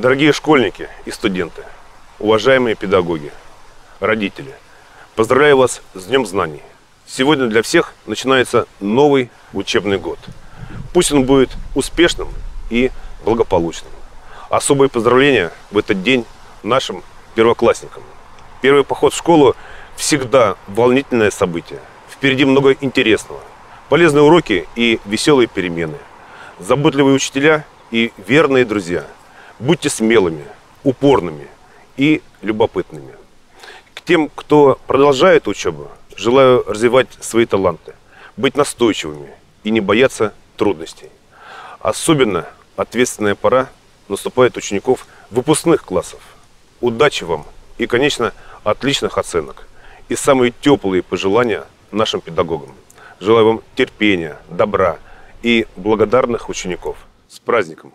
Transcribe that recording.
Дорогие школьники и студенты, уважаемые педагоги, родители, поздравляю вас с Днем Знаний. Сегодня для всех начинается новый учебный год. Пусть он будет успешным и благополучным. Особые поздравления в этот день нашим первоклассникам. Первый поход в школу всегда волнительное событие. Впереди много интересного. Полезные уроки и веселые перемены. Заботливые учителя и верные друзья. Будьте смелыми, упорными и любопытными. К тем, кто продолжает учебу, желаю развивать свои таланты, быть настойчивыми и не бояться трудностей. Особенно ответственная пора наступает учеников выпускных классов. Удачи вам и, конечно, отличных оценок. И самые теплые пожелания нашим педагогам. Желаю вам терпения, добра и благодарных учеников. С праздником!